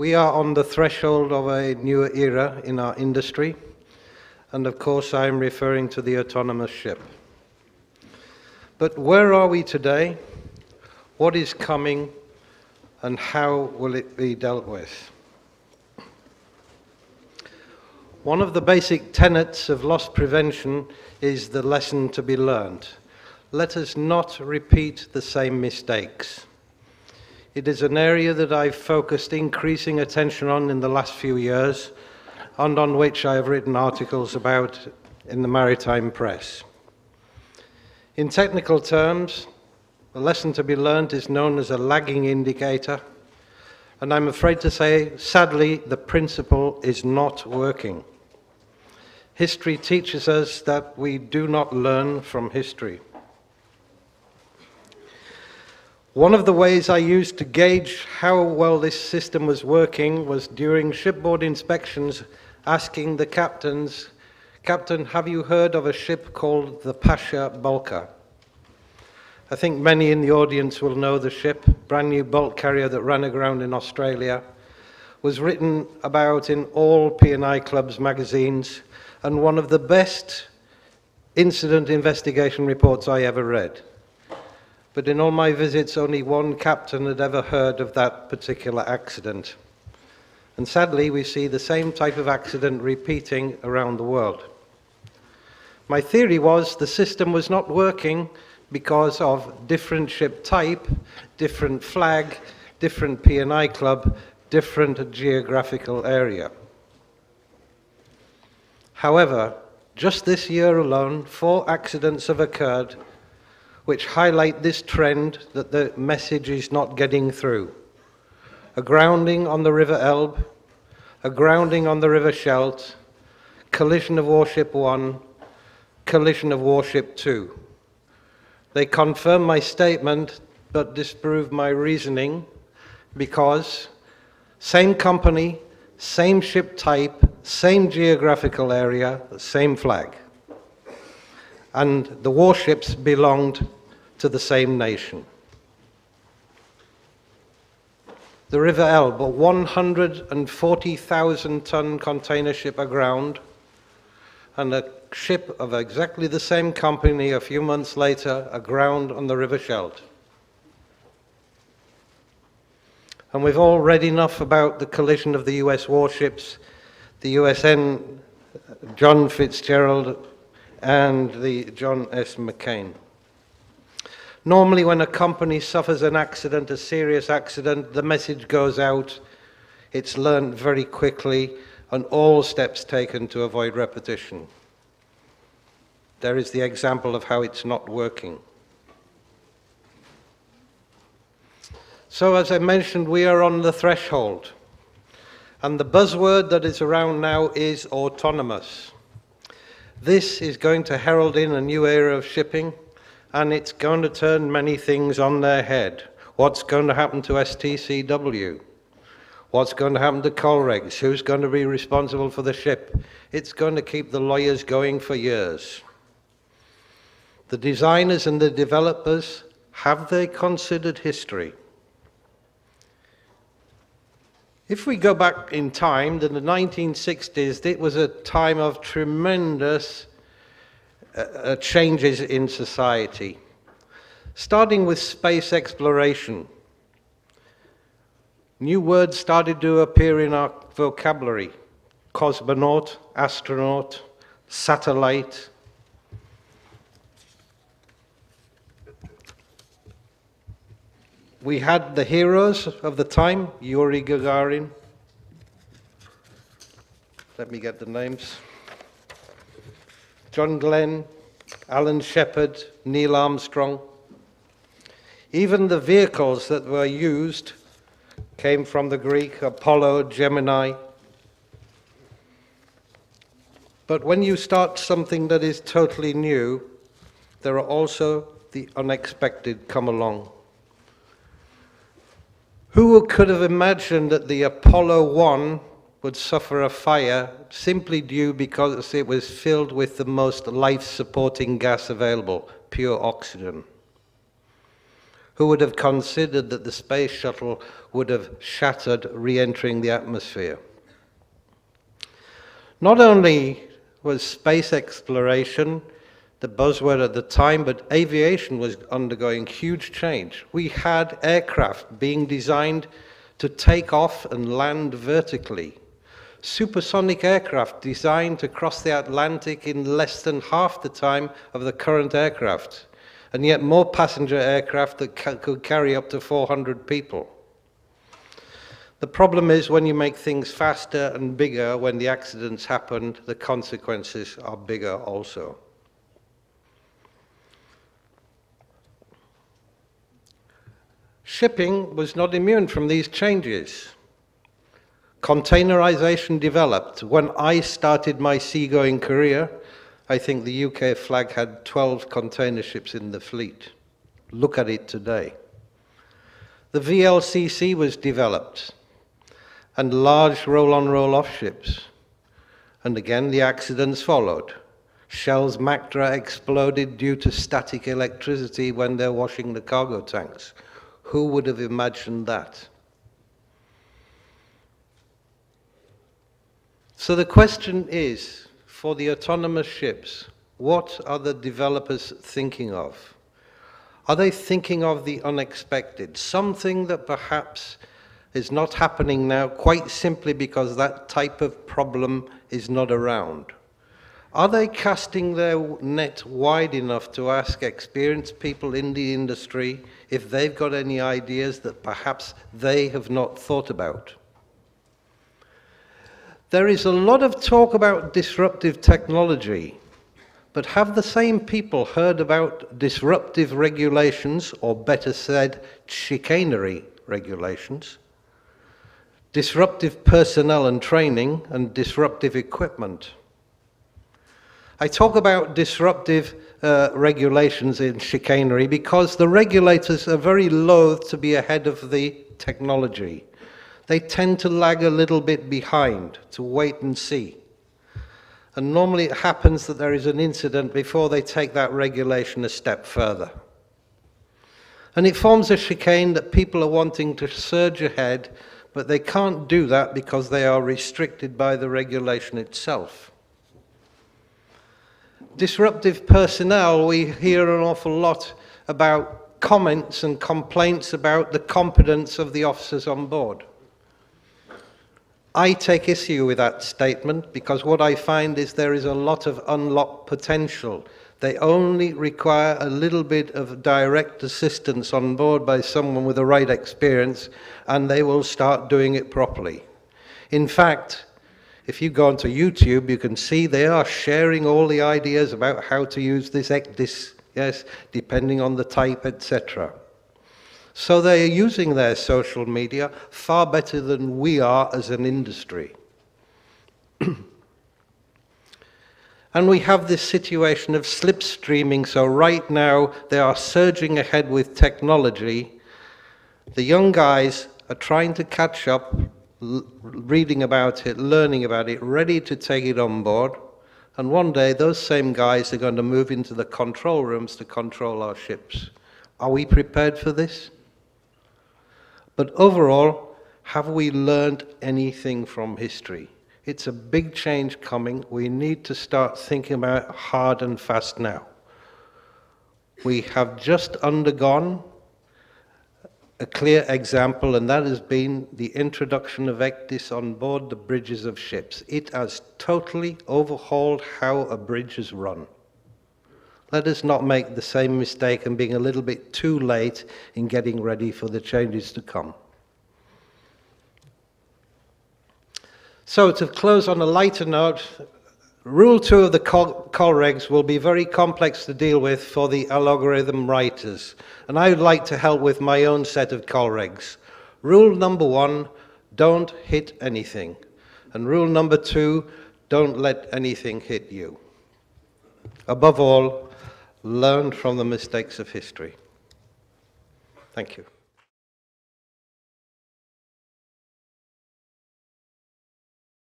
We are on the threshold of a new era in our industry, and of course, I'm referring to the autonomous ship. But where are we today? What is coming, and how will it be dealt with? One of the basic tenets of loss prevention is the lesson to be learned. Let us not repeat the same mistakes. It is an area that I've focused increasing attention on in the last few years and on which I have written articles about in the maritime press. In technical terms, the lesson to be learned is known as a lagging indicator, and I'm afraid to say, sadly, the principle is not working. History teaches us that we do not learn from history. One of the ways I used to gauge how well this system was working was during shipboard inspections asking the captains, Captain, have you heard of a ship called the Pasha Bulker? I think many in the audience will know the ship, brand new bulk carrier that ran aground in Australia, was written about in all P&I clubs magazines and one of the best incident investigation reports I ever read but in all my visits, only one captain had ever heard of that particular accident. And sadly, we see the same type of accident repeating around the world. My theory was the system was not working because of different ship type, different flag, different P&I club, different geographical area. However, just this year alone, four accidents have occurred which highlight this trend that the message is not getting through. A grounding on the River Elbe, a grounding on the River Scheldt, collision of Warship 1, collision of Warship 2. They confirm my statement but disprove my reasoning because same company, same ship type, same geographical area, same flag and the warships belonged to the same nation. The River Elbe, a 140,000 ton container ship aground, and a ship of exactly the same company a few months later aground on the River Scheldt. And we've all read enough about the collision of the US warships, the USN John Fitzgerald and the John S. McCain. Normally, when a company suffers an accident, a serious accident, the message goes out, it's learned very quickly, and all steps taken to avoid repetition. There is the example of how it's not working. So, as I mentioned, we are on the threshold. And the buzzword that is around now is autonomous. This is going to herald in a new era of shipping, and it's going to turn many things on their head. What's going to happen to STCW? What's going to happen to Colregs? Who's going to be responsible for the ship? It's going to keep the lawyers going for years. The designers and the developers, have they considered history? If we go back in time to the 1960s, it was a time of tremendous uh, uh, changes in society. Starting with space exploration, new words started to appear in our vocabulary cosmonaut, astronaut, satellite, we had the heroes of the time, Yuri Gagarin. Let me get the names. John Glenn, Alan Shepard, Neil Armstrong. Even the vehicles that were used came from the Greek Apollo, Gemini. But when you start something that is totally new, there are also the unexpected come along. Who could have imagined that the Apollo 1 would suffer a fire simply due because it was filled with the most life-supporting gas available, pure oxygen? Who would have considered that the space shuttle would have shattered re-entering the atmosphere? Not only was space exploration the buzzword at the time, but aviation was undergoing huge change. We had aircraft being designed to take off and land vertically. Supersonic aircraft designed to cross the Atlantic in less than half the time of the current aircraft, and yet more passenger aircraft that ca could carry up to 400 people. The problem is when you make things faster and bigger, when the accidents happen, the consequences are bigger also. Shipping was not immune from these changes. Containerization developed. When I started my seagoing career, I think the UK flag had 12 container ships in the fleet. Look at it today. The VLCC was developed, and large roll-on roll-off ships. And again, the accidents followed. Shell's Mactra exploded due to static electricity when they're washing the cargo tanks. Who would have imagined that? So the question is, for the autonomous ships, what are the developers thinking of? Are they thinking of the unexpected, something that perhaps is not happening now quite simply because that type of problem is not around? Are they casting their net wide enough to ask experienced people in the industry if they've got any ideas that perhaps they have not thought about? There is a lot of talk about disruptive technology, but have the same people heard about disruptive regulations, or better said, chicanery regulations, disruptive personnel and training, and disruptive equipment? I talk about disruptive uh, regulations in chicanery because the regulators are very loath to be ahead of the technology. They tend to lag a little bit behind, to wait and see. And normally it happens that there is an incident before they take that regulation a step further. And it forms a chicane that people are wanting to surge ahead, but they can't do that because they are restricted by the regulation itself disruptive personnel, we hear an awful lot about comments and complaints about the competence of the officers on board. I take issue with that statement because what I find is there is a lot of unlocked potential. They only require a little bit of direct assistance on board by someone with the right experience and they will start doing it properly. In fact, if you go onto YouTube, you can see they are sharing all the ideas about how to use this, this yes, depending on the type, etc. So they are using their social media far better than we are as an industry. and we have this situation of slipstreaming, so right now they are surging ahead with technology. The young guys are trying to catch up reading about it, learning about it, ready to take it on board. And one day, those same guys are going to move into the control rooms to control our ships. Are we prepared for this? But overall, have we learned anything from history? It's a big change coming. We need to start thinking about hard and fast now. We have just undergone a clear example, and that has been the introduction of ECDIS on board the bridges of ships. It has totally overhauled how a bridge is run. Let us not make the same mistake and being a little bit too late in getting ready for the changes to come. So to close on a lighter note, Rule 2 of the COLREGs will be very complex to deal with for the algorithm writers, and I would like to help with my own set of COLREGs. Rule number one, don't hit anything. And rule number two, don't let anything hit you. Above all, learn from the mistakes of history. Thank you.